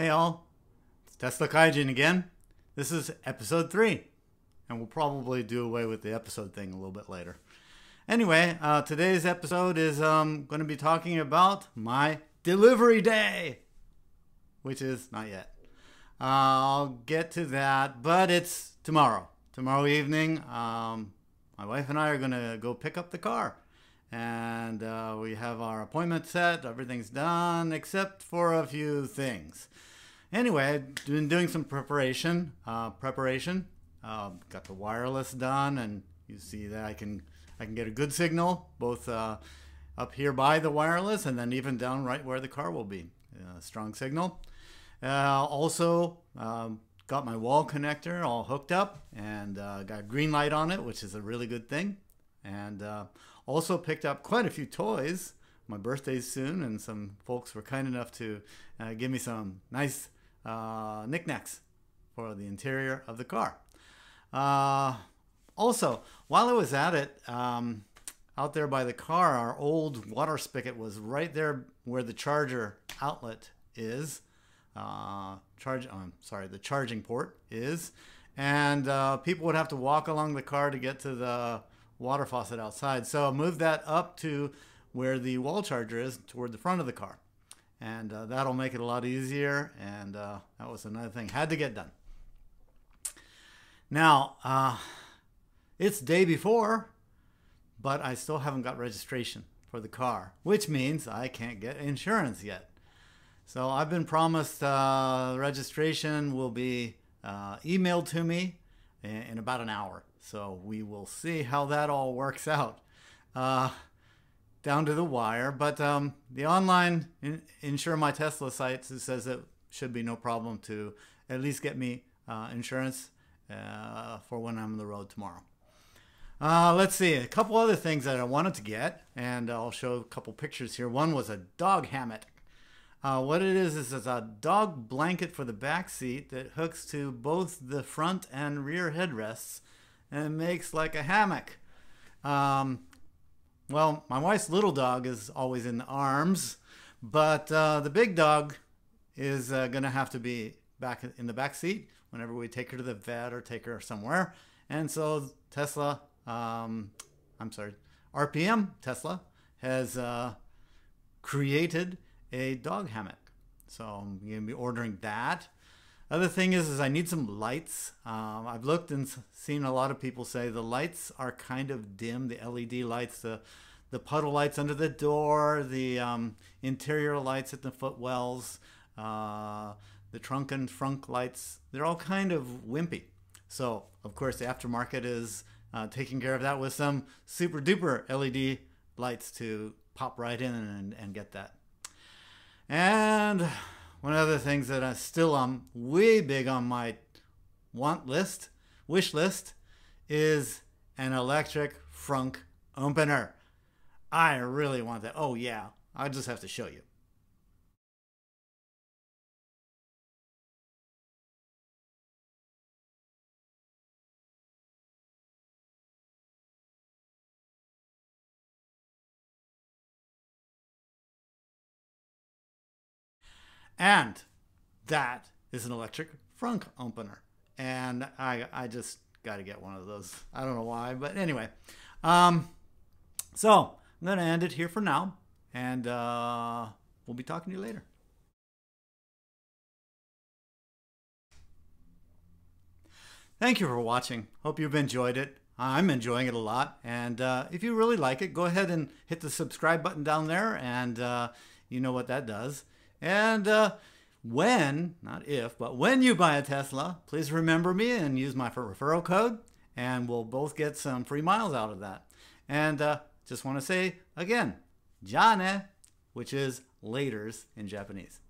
Hey all, it's Tesla Gaijin again. This is episode 3, and we'll probably do away with the episode thing a little bit later. Anyway, uh, today's episode is um, going to be talking about my delivery day, which is not yet. Uh, I'll get to that, but it's tomorrow. Tomorrow evening, um, my wife and I are going to go pick up the car and uh, we have our appointment set. Everything's done except for a few things. Anyway, I've been doing some preparation. Uh, preparation. Uh, got the wireless done, and you see that I can I can get a good signal both uh, up here by the wireless and then even down right where the car will be. strong signal. Uh, also. Um, got my wall connector all hooked up and uh, got green light on it, which is a really good thing. And also picked up quite a few toys. My birthday's soon, and some folks were kind enough to uh, give me some nice uh, knickknacks for the interior of the car. Uh, also, while I was at it, um, out there by the car, our old water spigot was right there where the charger outlet is. Uh, charge, um, sorry, the charging port is, and uh, people would have to walk along the car to get to the water faucet outside. So move that up to where the wall charger is toward the front of the car. And uh, that'll make it a lot easier. And uh, that was another thing. Had to get done. Now, uh, it's day before, but I still haven't got registration for the car, which means I can't get insurance yet. So I've been promised uh, registration will be uh, emailed to me in about an hour. So we will see how that all works out uh, down to the wire. But um, the online in, Insure My Tesla site says it should be no problem to at least get me uh, insurance uh, for when I'm on the road tomorrow. Uh, let's see, a couple other things that I wanted to get, and I'll show a couple pictures here. One was a dog hammock. Uh, what it is is it's a dog blanket for the back seat that hooks to both the front and rear headrests and makes like a hammock. Um, well, my wife's little dog is always in the arms, but uh, the big dog is uh, going to have to be back in the back seat whenever we take her to the vet or take her somewhere. And so Tesla, um, I'm sorry, RPM Tesla has uh, created a dog hammock. So I'm going to be ordering that. Other thing is, is I need some lights. Um, I've looked and seen a lot of people say the lights are kind of dim. The LED lights, the the puddle lights under the door, the um, interior lights at the footwells, uh, the trunk and frunk lights. They're all kind of wimpy. So of course the aftermarket is uh, taking care of that with some super duper LED lights to pop right in and, and get that. And one of the things that I still am way big on my want list, wish list, is an electric frunk opener. I really want that. Oh yeah, I just have to show you. And that is an electric frunk opener. And I, I just got to get one of those. I don't know why, but anyway. Um, so I'm going to end it here for now. And uh, we'll be talking to you later. Thank you for watching. Hope you've enjoyed it. I'm enjoying it a lot. And uh, if you really like it, go ahead and hit the subscribe button down there. And uh, you know what that does. And uh, when, not if, but when you buy a Tesla, please remember me and use my referral code, and we'll both get some free miles out of that. And uh, just want to say again, ja ne, which is laters in Japanese.